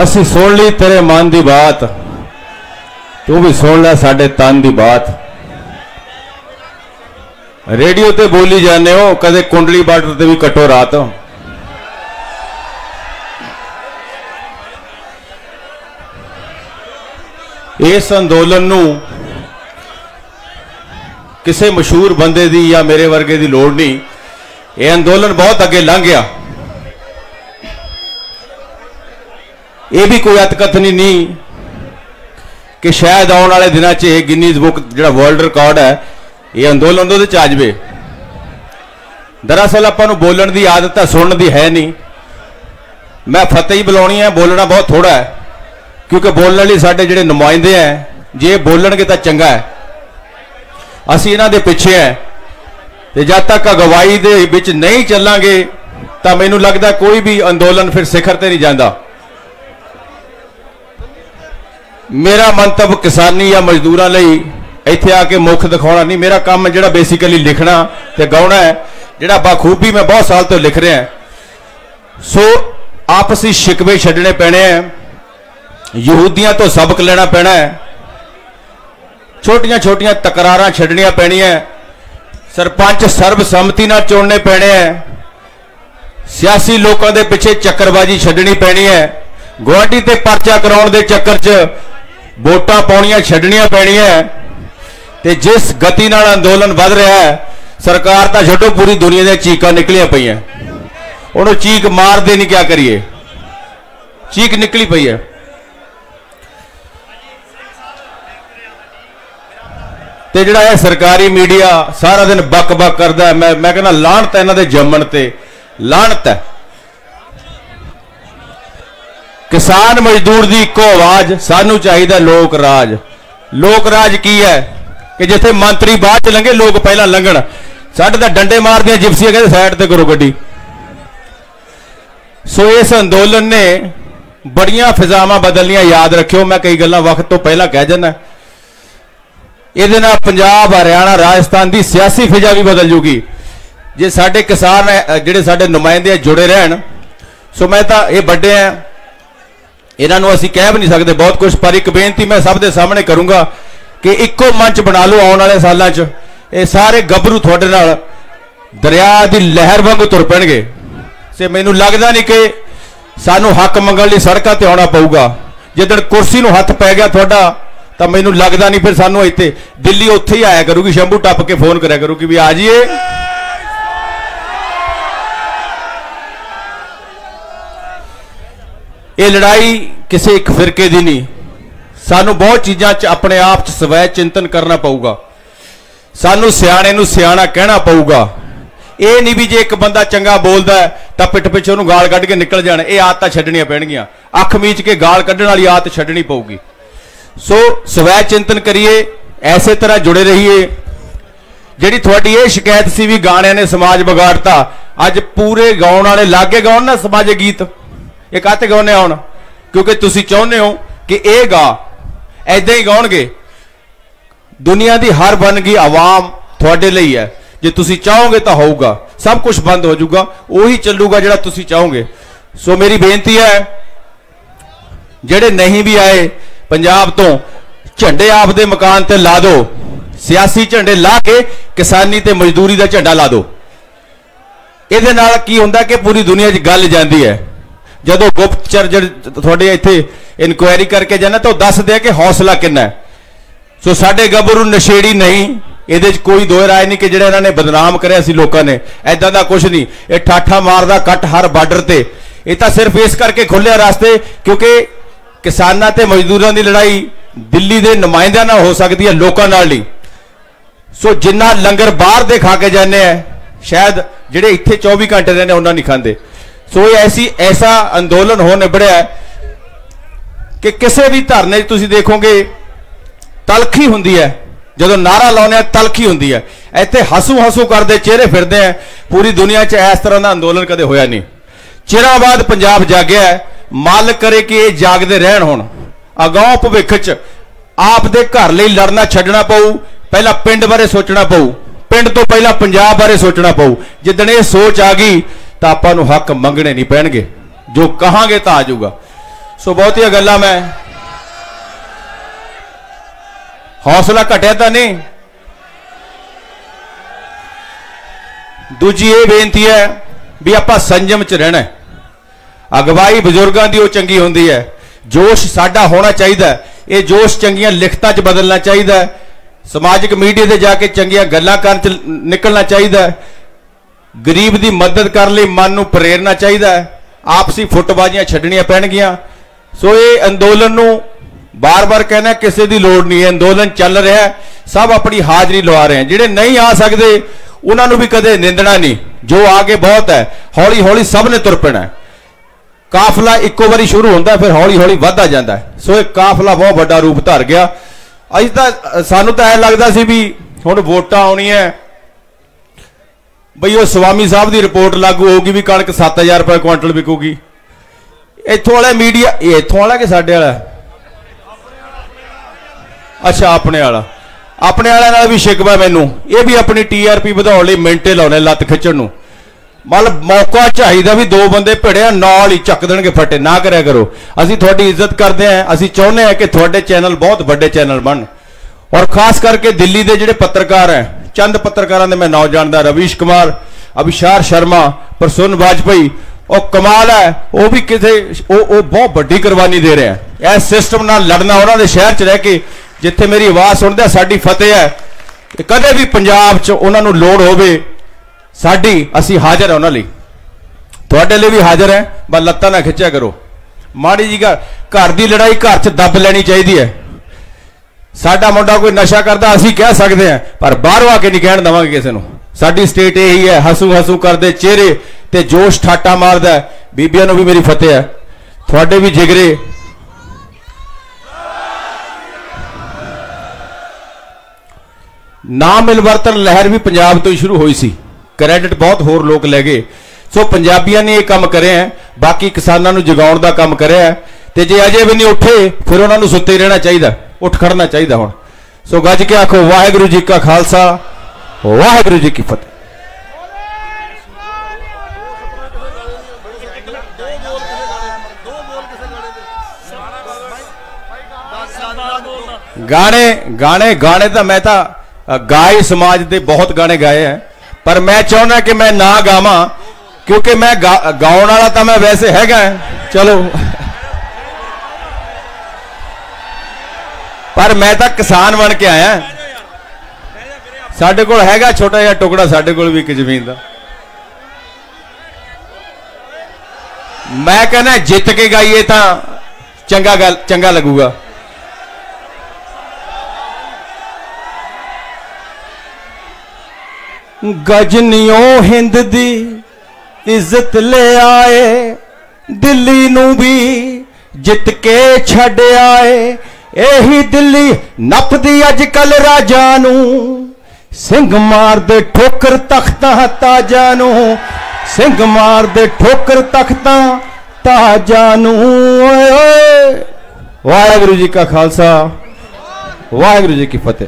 ਅਸੀਂ ਸੁਣ ਲਈ ਤੇਰੇ ਮਨ ਦੀ ਬਾਤ। ਤੂੰ ਵੀ ਸੁਣ ਲੈ ਸਾਡੇ ਤਨ ਦੀ ਬਾਤ। ਰੇਡੀਓ ਤੇ ਬੋਲੀ ਜਾਂਦੇ ਹੋ, ਕਦੇ ਕੁੰਡਲੀ ਬਾਰਡਰ ਤੇ ਵੀ ਕੱਟੋ ਰਾਤ। ਇਸ ਅੰਦੋਲਨ ਨੂੰ ਕਿਸੇ ਮਸ਼ਹੂਰ ਬੰਦੇ ਦੀ ਜਾਂ ਮੇਰੇ ਵਰਗੇ ਦੀ ਲੋੜ ਨਹੀਂ। ਇਹ ਅੰਦੋਲਨ ਬਹੁਤ ਅੱਗੇ ਲੰਘ ਗਿਆ। ਇਹ ਵੀ ਕੋਈ ਅਤਕਥਨੀ ਨਹੀਂ ਕਿ ਸ਼ਾਇਦ ਆਉਣ ਵਾਲੇ ਦਿਨਾਂ 'ਚ ਇਹ ਗਿਨੀਜ਼ ਬੁੱਕ ਜਿਹੜਾ ਵਰਲਡ ਰਿਕਾਰਡ ਹੈ, ਇਹ ਅੰਦੋਲਨ ਉਹਦੇ 'ਚ ਆ ਜਾਵੇ। ਦਰਅਸਲ ਆਪਾਂ ਨੂੰ ਬੋਲਣ ਦੀ ਆਦਤ ਤਾਂ ਸੁਣਨ ਦੀ ਹੈ ਨਹੀਂ। ਮੈਂ ਫਤਿਹ ਹੀ ਬੁਲਾਉਣੀ ਹੈ, ਬੋਲਣਾ ਬਹੁਤ ਥੋੜਾ ਹੈ, ਕਿਉਂਕਿ ਬੋਲਣ ਲਈ ਸਾਡੇ ਜਿਹੜੇ ਨੁਮਾਇੰਦੇ ਆ ਜੇ ਇਹ ਬੋਲਣਗੇ ਤਾਂ ਚੰਗਾ ਹੈ। ਅਸੀਂ ਇਹਨਾਂ ਦੇ ਪਿੱਛੇ ਹੈ ਤੇ ਜਦ ਤੱਕ ਅਗਵਾਈ ਦੇ ਵਿੱਚ ਨਹੀਂ ਚੱਲਾਂਗੇ, ਤਾਂ ਮੈਨੂੰ ਲੱਗਦਾ ਕੋਈ ਵੀ ਅੰਦੋਲਨ ਫਿਰ ਸਿਖਰ ਤੇ ਨਹੀਂ ਜਾਂਦਾ। ਮੇਰਾ ਮੰਤਵ ਕਿਸਾਨੀ ਜਾਂ ਮਜ਼ਦੂਰਾਂ ਲਈ ਇੱਥੇ ਆ ਕੇ ਮੁੱਖ ਦਿਖਾਉਣਾ ਨਹੀਂ। ਮੇਰਾ ਕੰਮ ਜਿਹੜਾ ਬੇਸਿਕਲੀ ਲਿਖਣਾ ਤੇ ਗਾਉਣਾ ਹੈ, ਜਿਹੜਾ ਬਾਖੂਬੀ ਮੈਂ ਬਹੁਤ ਸਾਲ ਤੋਂ ਲਿਖ ਰਿਹਾ ਸੋ ਆਪਸੀ ਸ਼ਿਕਵੇ ਛੱਡਣੇ ਪੈਣੇ ਆ। ਯਹੂਦੀਆਂ ਤੋਂ ਸਬਕ ਲੈਣਾ ਪੈਣਾ ਹੈ। ਛੋਟੀਆਂ ਛੋਟੀਆਂ ਤਕਰਾਰਾਂ ਛੱਡਣੀਆਂ ਪੈਣੀਆਂ ਸਰਪੰਚ ਸਰਬਸੰਮਤੀ ਨਾਲ ਚੁਣਨੇ ਪੈਣੇ ਆ ਸਿਆਸੀ ਲੋਕਾਂ ਦੇ ਪਿੱਛੇ ਚੱਕਰਬਾਜੀ ਛੱਡਣੀ ਪੈਣੀ ਹੈ। ਗੁਆਂਢੀ ਤੇ ਪਰਚਾ ਕਰਾਉਣ ਦੇ ਚੱਕਰ 'ਚ ਵੋਟਾਂ ਪਾਉਣੀਆਂ ਛੱਡਣੀਆਂ ਪੈਣੀਆਂ ਤੇ ਜਿਸ ਗਤੀ ਨਾਲ ਅੰਦੋਲਨ ਵੱਧ ਰਿਹਾ ਹੈ, ਸਰਕਾਰ ਤਾਂ ਛੱਡੋ ਪੂਰੀ ਦੁਨੀਆ ਦੀਆਂ ਚੀਕਾਂ ਨਿਕਲੀਆਂ ਪਈਆਂ। ਉਹਨੂੰ ਚੀਕ ਮਾਰਦੇ ਨਹੀਂ ਕਿਆ ਕਰੀਏ। ਚੀਕ ਨਿਕਲੀ ਪਈ ਹੈ। ਤੇ ਜਿਹੜਾ ਇਹ ਸਰਕਾਰੀ ਮੀਡੀਆ ਸਾਰਾ ਦਿਨ ਬੱਕ-ਬੱਕ ਕਰਦਾ ਮੈਂ ਮੈਂ ਕਹਿੰਦਾ ਲਾਹਣਤ ਹੈ ਇਹਨਾਂ ਦੇ ਜੰਮਣ ਤੇ। ਲਾਹਣਤ ਹੈ। ਕਿਸਾਨ ਮਜ਼ਦੂਰ ਦੀ ਇੱਕੋ ਆਵਾਜ਼, ਸਾਨੂੰ ਚਾਹੀਦਾ ਲੋਕ ਰਾਜ। ਲੋਕ ਰਾਜ ਕੀ ਹੈ? ਕਿ ਜਿੱਥੇ ਮੰਤਰੀ ਬਾਅਦ ਚ ਲੰਘੇ, ਲੋਕ ਪਹਿਲਾਂ ਲੰਘਣ। ਸਾਡੇ ਤਾਂ ਡੰਡੇ ਮਾਰਦੀਆਂ ਜਿਪਸੀਆਂ, ਕਹਿੰਦੇ ਸਾਈਡ ਤੇ ਕਰੋ ਗੱਡੀ। ਸੋ ਇਸ ਅੰਦੋਲਨ ਨੇ ਬੜੀਆਂ ਫਿਜ਼ਾਵਾਂ ਬਦਲਣੀਆਂ ਯਾਦ ਰੱਖਿਓ। ਮੈਂ ਕਈ ਗੱਲਾਂ ਵਕਤ ਤੋਂ ਪਹਿਲਾਂ ਕਹਿ ਜਾਂਦਾ ਇਹਦੇ ਨਾਲ ਪੰਜਾਬ, ਹਰਿਆਣਾ, ਰਾਜਸਥਾਨ ਦੀ ਸਿਆਸੀ ਫਿਜ਼ਾ ਵੀ ਬਦਲ ਜੂਗੀ। ਜੇ ਸਾਡੇ ਕਿਸਾਨ, ਜਿਹੜੇ ਸਾਡੇ ਨੁਮਾਇੰਦੇ ਆ ਜੁੜੇ ਰਹਿਣ, ਸੋ ਮੈਂ ਤਾਂ ਇਹ ਵੱਡੇ ਆ। ਇਹਨਾਂ ਨੂੰ ਅਸੀਂ ਕਹਿ ਵੀ ਨਹੀਂ ਸਕਦੇ ਬਹੁਤ ਕੁਝ ਪਰ ਇੱਕ ਬੇਨਤੀ ਮੈਂ ਸਭ ਦੇ ਸਾਹਮਣੇ ਕਰੂੰਗਾ ਕਿ ਇੱਕੋ ਮੰਚ ਬਣਾ ਲਓ ਆਉਣ ਵਾਲੇ ਸਾਲਾਂ 'ਚ। ਇਹ ਸਾਰੇ ਗੱਭਰੂ ਤੁਹਾਡੇ ਨਾਲ ਦਰਿਆ ਦੀ ਲਹਿਰ ਵਾਂਗੂ ਤੁਰ ਪੈਣਗੇ। ਸੇ ਮੈਨੂੰ ਲੱਗਦਾ ਨਹੀਂ ਕਿ ਸਾਨੂੰ ਹੱਕ ਮੰਗਣ ਲਈ ਸੜਕਾਂ ਤੇ ਆਉਣਾ ਪਊਗਾ। ਜਦੋਂ ਕੁਰਸੀ ਨੂੰ ਹੱਥ ਪੈ ਗਿਆ ਤੁਹਾਡਾ, ਤਾਂ ਮੈਨੂੰ ਲੱਗਦਾ ਨਹੀਂ ਫਿਰ ਸਾਨੂੰ ਇੱਥੇ, ਦਿੱਲੀ ਉੱਥੇ ਹੀ ਆਇਆ ਕਰੂਗੀ, ਸ਼ੰਭੂ ਟੱਪ ਕੇ ਫੋਨ ਕਰਿਆ ਕਰੂਗੀ ਵੀ ਆ ਜਾਈਏ। ਇਹ ਲੜਾਈ ਕਿਸੇ ਇੱਕ ਫਿਰਕੇ ਦੀ ਨਹੀਂ। ਸਾਨੂੰ ਬਹੁਤ ਚੀਜ਼ਾਂ 'ਚ ਆਪਣੇ ਆਪ 'ਚ ਸਵੈ ਚਿੰਤਨ ਕਰਨਾ ਪਊਗਾ। ਸਾਨੂੰ ਸਿਆਣੇ ਨੂੰ ਸਿਆਣਾ ਕਹਿਣਾ ਪਊਗਾ। ਇਹ ਨਹੀਂ ਵੀ ਜੇ ਇੱਕ ਬੰਦਾ ਚੰਗਾ ਬੋਲਦਾ ਤਾਂ ਪਿੱਠ ਪਿੱਛੇ ਉਹਨੂੰ ਗਾਲ ਕੱਢ ਕੇ ਨਿਕਲ ਜਾਣ। ਇਹ ਆਦਤਾਂ ਛੱਡਣੀਆਂ ਪੈਣਗੀਆਂ। ਅੱਖ ਮੀਚ ਕੇ ਗਾਲ ਕੱਢਣ ਵਾਲੀ ਆਦਤ ਛੱਡਣੀ ਪਊਗੀ। ਸੋ ਸਵੈ ਚਿੰਤਨ ਕਰੀਏ, ਐਸੇ ਤਰ੍ਹਾਂ ਜੁੜੇ ਰਹੀਏ। ਜਿਹੜੀ ਤੁਹਾਡੀ ਇਹ ਸ਼ਿਕਾਇਤ ਸੀ ਵੀ ਗਾਣਿਆਂ ਨੇ ਸਮਾਜ ਵਿਗਾੜਤਾ, ਅੱਜ ਪੂਰੇ ਗਾਉਣ ਵਾਲੇ ਲਾਗੇ ਗਾਉਣ ਨਾ ਸਮਾਜਿਕ ਗੀਤ। ਇਹ ਕਾਤੇ ਗਾਉਨੇ ਹੁਣ? ਕਿਉਂਕਿ ਤੁਸੀਂ ਚਾਹੁੰਦੇ ਹੋ ਕਿ ਇਹ ਗਾ ਐਦਾਂ ਹੀ ਗਾਉਣਗੇ। ਦੁਨੀਆ ਦੀ ਹਰ ਵੰਨਗੀ ਆਵਾਮ ਤੁਹਾਡੇ ਲਈ ਹੈ। ਜੇ ਤੁਸੀਂ ਚਾਹੋਗੇ ਤਾਂ ਹੋਊਗਾ। ਸਭ ਕੁਝ ਬੰਦ ਹੋ ਜਾਊਗਾ। ਉਹੀ ਚੱਲੂਗਾ ਜਿਹੜਾ ਤੁਸੀਂ ਚਾਹੋਗੇ। ਸੋ ਮੇਰੀ ਬੇਨਤੀ ਹੈ, ਜਿਹੜੇ ਨਹੀਂ ਵੀ ਆਏ ਪੰਜਾਬ ਤੋਂ, ਝੰਡੇ ਆਪਦੇ ਮਕਾਨ ਤੇ ਲਾ ਦਿਓ। ਸਿਆਸੀ ਝੰਡੇ ਲਾ ਕੇ ਕਿਸਾਨੀ ਤੇ ਮਜ਼ਦੂਰੀ ਦਾ ਝੰਡਾ ਲਾ ਦਿਓ। ਇਹਦੇ ਨਾਲ ਕੀ ਹੁੰਦਾ ਕਿ ਪੂਰੀ ਦੁਨੀਆ 'ਚ ਗੱਲ ਜਾਂਦੀ ਹੈ। ਜਦੋਂ ਗੁਪਤਚਰ ਜਿਹੜੇ ਤੁਹਾਡੇ ਇੱਥੇ ਇਨਕੁਆਇਰੀ ਕਰਕੇ ਜਾਂਦਾ ਤਾਂ ਉਹ ਦੱਸਦੇ ਆ ਕਿ ਹੌਸਲਾ ਕਿੰਨਾ ਸੋ ਸਾਡੇ ਗੱਭਰੂ ਨਸ਼ੇੜੀ ਨਹੀਂ, ਇਹਦੇ 'ਚ ਕੋਈ ਦੋਏ ਰਾਏ ਨਹੀਂ ਕਿ ਜਿਹੜਾ ਇਹਨਾਂ ਨੇ ਬਦਨਾਮ ਕਰਿਆ ਸੀ ਲੋਕਾਂ ਨੇ। ਐਦਾਂ ਦਾ ਕੁਝ ਨਹੀਂ। ਇਹ ਠਾਠਾ ਮਾਰਦਾ ਕੱਟ ਹਰ ਬਾਰਡਰ ਤੇ। ਇਹ ਤਾਂ ਸਿਰਫ ਇਸ ਕਰਕੇ ਖੁੱਲਿਆ ਰਸਤੇ ਕਿਉਂਕਿ ਕਿਸਾਨਾਂ ਤੇ ਮਜ਼ਦੂਰਾਂ ਦੀ ਲੜਾਈ ਦਿੱਲੀ ਦੇ ਨੁਮਾਇੰਦਿਆਂ ਨਾਲ ਹੋ ਸਕਦੀ ਹੈ, ਲੋਕਾਂ ਨਾਲ ਨਹੀਂ। ਸੋ ਜਿੰਨਾ ਲੰਗਰ ਬਾਹਰ ਦੇ ਖਾ ਕੇ ਜਾਂਦੇ ਆ, ਸ਼ਾਇਦ ਜਿਹੜੇ ਇੱਥੇ 24 ਘੰਟੇ ਰਹਿੰਦੇ ਉਹਨਾਂ ਨਹੀਂ ਖਾਂਦੇ। ਸੋ ਇਹ ਐਸੀ, ਐਸਾ ਅੰਦੋਲਨ ਹੋ ਨਿਬੜਿਆ ਕਿ ਕਿਸੇ ਵੀ ਧਰਨੇ 'ਚ ਤੁਸੀਂ ਦੇਖੋਗੇ, ਤਲਖੀ ਹੁੰਦੀ ਹੈ। ਜਦੋਂ ਨਾਰਾ ਲਾਉਂਦੇ ਆ ਤਲਖੀ ਹੁੰਦੀ ਹੈ। ਇੱਥੇ ਹਸੂ ਹਸੂ ਕਰਦੇ, ਚਿਹਰੇ ਫਿਰਦੇ ਆ ਪੂਰੀ ਦੁਨੀਆ 'ਚ ਇਸ ਤਰ੍ਹਾਂ ਦਾ ਅੰਦੋਲਨ ਕਦੇ ਹੋਇਆ ਨਹੀਂ। ਚਿਰਾਂ ਬਾਅਦ ਪੰਜਾਬ ਜਾਗਿਆ ਮਾਲ ਕਰੇ ਕਿ ਇਹ ਜਾਗਦੇ ਰਹਿਣ ਹੁਣ। ਅਗਾਉਂ ਭਵਿੱਖ 'ਚ ਆਪ ਦੇ ਘਰ ਲਈ ਲੜਨਾ ਛੱਡਣਾ ਪਊ। ਪਹਿਲਾਂ ਪਿੰਡ ਬਾਰੇ ਸੋਚਣਾ ਪਊ। ਪਿੰਡ ਤੋਂ ਪਹਿਲਾਂ ਪੰਜਾਬ ਬਾਰੇ ਸੋਚਣਾ ਪਊ। ਜਿੱਦਣ ਇਹ ਸੋਚ ਆ ਗਈ ਤਾਂ ਆਪਾਂ ਨੂੰ ਹੱਕ ਮੰਗਣੇ ਨਹੀਂ ਪੈਣਗੇ। ਜੋ ਕਹਾਂਗੇ ਤਾਂ ਆ ਜਾਊਗਾ। ਸੋ ਬਹੁਤੀਆਂ ਗੱਲਾਂ ਮੈਂ ਹੌਸਲਾ ਘਟਿਆ ਤਾਂ ਨਹੀਂ। ਦੂਜੀ ਇਹ ਬੇਨਤੀ ਹੈ ਵੀ ਆਪਾਂ ਸੰਜਮ ਚ ਰਹਿਣਾ ਅਗਵਾਈ ਬਜ਼ੁਰਗਾਂ ਦੀ ਉਹ ਚੰਗੀ ਹੁੰਦੀ ਹੈ। ਜੋਸ਼ ਸਾਡਾ ਹੋਣਾ ਚਾਹੀਦਾ ਇਹ ਜੋਸ਼ ਚੰਗੀਆਂ ਲਿਖਤਾਂ 'ਚ ਬਦਲਣਾ ਚਾਹੀਦਾ ਸਮਾਜਿਕ ਮੀਡੀਆ ਤੇ ਜਾ ਕੇ ਚੰਗੀਆਂ ਗੱਲਾਂ ਕਰਨ 'ਚ ਨਿਕਲਣਾ ਚਾਹੀਦਾ ਗਰੀਬ ਦੀ ਮਦਦ ਕਰਨ ਲਈ ਮਨ ਨੂੰ ਪ੍ਰੇਰਨਾ ਚਾਹੀਦਾ ਹੈ। ਆਪਸੀ ਫੁੱਟਬਾਜ਼ੀਆਂ ਛੱਡਣੀਆਂ ਪੈਣਗੀਆਂ। ਸੋ ਇਹ ਅੰਦੋਲਨ ਨੂੰ ਬਾਰ-ਬਾਰ ਕਹਿਣਾ ਕਿਸੇ ਦੀ ਲੋੜ ਨਹੀਂ ਹੈ। ਅੰਦੋਲਨ ਚੱਲ ਰਿਹਾ ਸਭ ਆਪਣੀ ਹਾਜ਼ਰੀ ਲਵਾ ਰਹੇ ਹਨ। ਜਿਹੜੇ ਨਹੀਂ ਆ ਸਕਦੇ, ਉਹਨਾਂ ਨੂੰ ਵੀ ਕਦੇ ਨਿੰਦਣਾ ਨਹੀਂ। ਜੋ ਆ ਕੇ ਬਹੁਤ ਹੈ, ਹੌਲੀ-ਹੌਲੀ ਸਭ ਨੇ ਤੁਰ ਪੈਣਾ ਕਾਫਲਾ ਇੱਕੋ ਵਾਰੀ ਸ਼ੁਰੂ ਹੁੰਦਾ, ਫਿਰ ਹੌਲੀ-ਹੌਲੀ ਵੱਧਦਾ ਜਾਂਦਾ ਸੋ ਇਹ ਕਾਫਲਾ ਬਹੁਤ ਵੱਡਾ ਰੂਪ ਧਾਰ ਗਿਆ। ਅੱਜ ਤਾਂ, ਸਾਨੂੰ ਤਾਂ ਇਹ ਲੱਗਦਾ ਸੀ ਵੀ ਹੁਣ ਵੋਟਾਂ ਆਉਣੀਆਂ ਬਈ ਉਹ ਸਵਾਮੀ ਸਾਹਿਬ ਦੀ ਰਿਪੋਰਟ ਲਾਗੂ ਹੋਊਗੀ ਵੀ ਕਣਕ 7000 ਰੁਪਏ ਕੁਇੰਟਲ ਵਿਕੂਗੀ। ਇੱਥੋਂ ਵਾਲਾ ਮੀਡੀਆ, ਇਹ ਇੱਥੋਂ ਵਾਲਾ ਕਿ ਸਾਡੇ ਵਾਲਾ? ਅੱਛਾ, ਆਪਣੇ ਵਾਲਾ। ਆਪਣੇ ਵਾਲਿਆਂ ਨਾਲ ਵੀ ਸ਼ਿਕਵਾ ਮੈਨੂੰ। ਇਹ ਵੀ ਆਪਣੀ ਟੀਆਰਪੀ ਵਧਾਉਣ ਲਈ ਮਿੰਟੇ ਲਾਉਣੇ ਲੱਤ ਖਿੱਚਣ ਨੂੰ। ਮਤਲਬ ਮੌਕਾ ਚਾਹੀਦਾ ਵੀ ਦੋ ਬੰਦੇ ਭਿੜਿਆ, ਨਾਲ ਹੀ ਚੱਕ ਦੇਣਗੇ ਫੱਟੇ। ਨਾ ਕਰਿਆ ਕਰੋ। ਅਸੀਂ ਤੁਹਾਡੀ ਇੱਜ਼ਤ ਕਰਦੇ ਆਂ ਅਸੀਂ ਚਾਹੁੰਦੇ ਆਂ ਕਿ ਤੁਹਾਡੇ ਚੈਨਲ ਬਹੁਤ ਵੱਡੇ ਚੈਨਲ ਬਣਨ ਔਰ ਖਾਸ ਕਰਕੇ ਦਿੱਲੀ ਦੇ ਜਿਹੜੇ ਪੱਤਰਕਾਰ ਹੈ ਚੰਦ ਪੱਤਰਕਾਰਾਂ ਦੇ ਮੈਂ ਨਾਂ ਜਾਣਦਾ ਰਵੀਸ਼ ਕੁਮਾਰ, ਅਭਿਸ਼ਾਰ ਸ਼ਰਮਾ, ਪ੍ਰਸੁਨ ਵਾਜਪਾਈ, ਉਹ ਕਮਾਲ ਹੈ, ਉਹ ਵੀ ਕਿਤੇ ਉਹ ਉਹ ਬਹੁਤ ਵੱਡੀ ਕੁਰਬਾਨੀ ਦੇ ਰਿਹਾ ਹੈ। ਇਸ ਸਿਸਟਮ ਨਾਲ ਲੜਨਾ ਉਹਨਾਂ ਦੇ ਸ਼ਹਿਰ 'ਚ ਰਹਿ ਕੇ ਜਿੱਥੇ ਮੇਰੀ ਆਵਾਜ਼ ਸੁਣਦੇ ਸਾਡੀ ਫਤਿਹ ਹੈ। ਕਿ ਕਦੇ ਵੀ ਪੰਜਾਬ 'ਚ ਉਹਨਾਂ ਨੂੰ ਲੋੜ ਹੋਵੇ, ਸਾਡੀ, ਅਸੀਂ ਹਾਜ਼ਰ ਹਾਂ ਉਹਨਾਂ ਲਈ। ਤੁਹਾਡੇ ਲਈ ਵੀ ਹਾਜ਼ਰ ਹੈ, ਬਸ ਲੱਤਾਂ ਨਾ ਖਿੱਚਿਆ ਕਰੋ। ਮਾੜੀ ਜੀ ਘਰ ਘਰ ਦੀ ਲੜਾਈ ਘਰ 'ਚ ਦੱਬ ਲੈਣੀ ਚਾਹੀਦੀ ਹੈ। ਸਾਡਾ ਮੁੰਡਾ ਕੋਈ ਨਸ਼ਾ ਕਰਦਾ, ਅਸੀਂ ਕਹਿ ਸਕਦੇ ਹਾਂ, ਪਰ ਬਾਹਰੋਂ ਆ ਕੇ ਨਹੀਂ ਕਹਿਣ ਦਵਾਂਗੇ ਕਿਸੇ ਨੂੰ। ਸਾਡੀ ਸਟੇਟ ਇਹੀ ਹੈ, ਹਸੂ ਹਸੂ ਕਰਦੇ ਚਿਹਰੇ ਤੇ ਜੋਸ਼ ਠਾਟਾ ਮਾਰਦਾ ਬੀਬੀਆਂ ਨੂੰ ਵੀ ਮੇਰੀ ਫਤਿਹ ਹੈ। ਤੁਹਾਡੇ ਵੀ ਜਿਗਰੇ। ਨਾ ਮਿਲਵਰਤਨ ਲਹਿਰ ਵੀ ਪੰਜਾਬ ਤੋਂ ਹੀ ਸ਼ੁਰੂ ਹੋਈ ਸੀ। ਕ੍ਰੈਡਿਟ ਬਹੁਤ ਹੋਰ ਲੋਕ ਲੈ ਗਏ। ਸੋ ਪੰਜਾਬੀਆਂ ਨੇ ਇਹ ਕੰਮ ਕਰਿਆ ਹੈ। ਬਾਕੀ ਕਿਸਾਨਾਂ ਨੂੰ ਜਗਾਉਣ ਦਾ ਕੰਮ ਕਰਿਆ ਤੇ ਜੇ ਅਜੇ ਵੀ ਨਹੀਂ ਉੱਠੇ, ਫਿਰ ਉਹਨਾਂ ਨੂੰ ਸੁੱਤੇ ਰਹਿਣਾ ਚਾਹੀਦਾ ਉੱਠ ਖੜਨਾ ਚਾਹੀਦਾ ਹੁਣ। ਸੋ ਗੱਜ ਕੇ ਆਖੋ, ਵਾਹਿਗੁਰੂ ਜੀ ਕਾ ਖਾਲਸਾ, ਵਾਹਿਗੁਰੂ ਜੀ ਕੀ ਫਤਿਹ। ਗਾਣੇ ਗਾਣੇ ਗਾਣੇ ਤਾਂ ਮੈਂ ਤਾਂ ਗਾਏ ਸਮਾਜ ਦੇ ਬਹੁਤ ਗਾਣੇ ਗਾਏ ਹੈ ਪਰ ਮੈਂ ਚਾਹੁੰਦਾ ਕਿ ਮੈਂ ਨਾ ਗਾਵਾਂ, ਕਿਉਂਕਿ ਮੈਂ ਗਾ- ਗਾਉਣ ਵਾਲਾ ਤਾਂ ਮੈਂ ਵੈਸੇ ਹੈਗਾ ਚਲੋ। ਪਰ ਮੈਂ ਤਾਂ ਕਿਸਾਨ ਬਣ ਕੇ ਆਇਆ। ਸਾਡੇ ਕੋਲ ਹੈਗਾ ਛੋਟਾ ਜਿਹਾ ਟੁਕੜਾ, ਸਾਡੇ ਕੋਲ ਵੀ ਇੱਕ ਜ਼ਮੀਨ ਦਾ। ਮੈਂ ਕਹਿੰਦਾ, ਜਿੱਤ ਕੇ ਗਾਈਏ ਤਾਂ ਚੰਗਾ ਗੱਲ, ਚੰਗਾ ਲੱਗੂਗਾ। ਗਜਨੀਓ ਹਿੰਦ ਦੀ ਇੱਜ਼ਤ ਲੈ ਆਏ, ਦਿੱਲੀ ਨੂੰ ਵੀ ਜਿੱਤ ਕੇ ਛੱਡ ਆਏ। ਇਹੀ ਦਿੱਲੀ ਨੱਪਦੀ ਅੱਜ ਕੱਲ ਰਾਜਾ ਨੂੰ। ਸਿੰਘ ਮਾਰਦੇ ਠੋਕਰ ਤਖਤਾਂ ਤਾਜਾਂ ਨੂੰ। ਸਿੰਘ ਮਾਰਦੇ ਠੋਕਰ ਤਖਤਾਂ ਤਾਜਾਂ ਨੂੰ। ਓਏ। ਵਾਹਿਗੁਰੂ ਜੀ ਕਾ ਖਾਲਸਾ, ਵਾਹਿਗੁਰੂ ਜੀ ਕੀ ਫਤਿਹ।